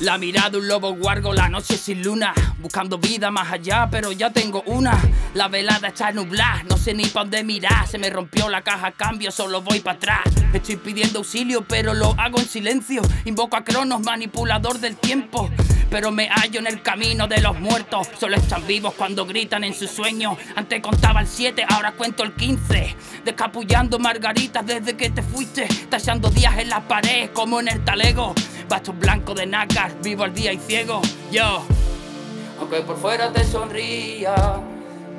La mirada de un lobo guargo, la noche sin luna. Buscando vida más allá, pero ya tengo una. La velada está nublada, no sé ni pa' dónde mirar. Se me rompió la caja a cambio, solo voy para atrás. Estoy pidiendo auxilio, pero lo hago en silencio. Invoco a Cronos, manipulador del tiempo. Pero me hallo en el camino de los muertos. Solo están vivos cuando gritan en sus sueños. Antes contaba el 7, ahora cuento el 15. Descapullando margaritas desde que te fuiste. Tachando días en la pared, como en el talego. Bastos blancos de nácar, vivo al día y ciego. Yo, aunque por fuera te sonría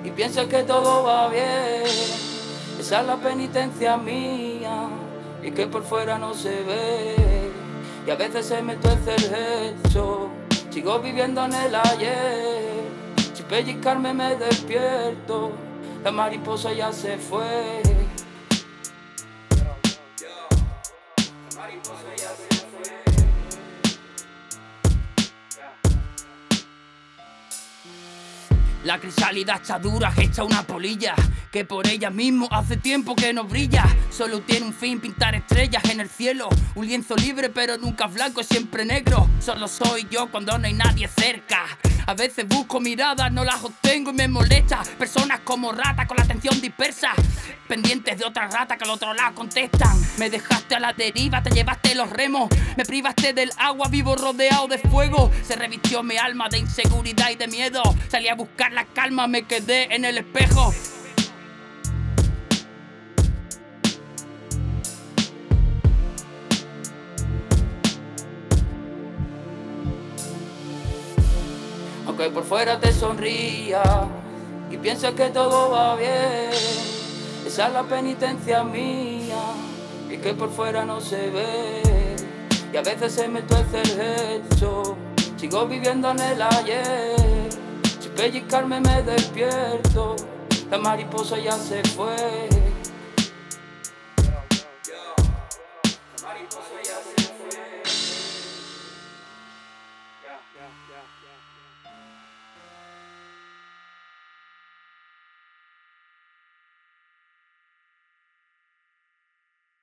y pienses que todo va bien, esa es la penitencia mía y que por fuera no se ve. Y a veces se me tuerce el hecho, sigo viviendo en el ayer. Si pellizcarme me despierto, la mariposa ya se fue. La mariposa ya se fue. La crisálida está dura, hecha una polilla Que por ella mismo hace tiempo que no brilla. Solo tiene un fin pintar estrellas en el cielo. Un lienzo libre pero nunca blanco, siempre negro. Solo soy yo cuando no hay nadie cerca a veces busco miradas, no las obtengo y me molesta. Personas como ratas con la atención dispersa. Pendientes de otra rata que al otro lado contestan. Me dejaste a la deriva, te llevaste los remos. Me privaste del agua, vivo rodeado de fuego. Se revistió mi alma de inseguridad y de miedo. Salí a buscar la calma, me quedé en el espejo. aunque por fuera te sonría y pienses que todo va bien. Esa es la penitencia mía y que por fuera no se ve. Y a veces se me tuerce el hecho, sigo viviendo en el ayer. Si pellizcarme me despierto, la mariposa ya se fue. La mariposa ya se fue. Yeah, yeah, yeah, Bye.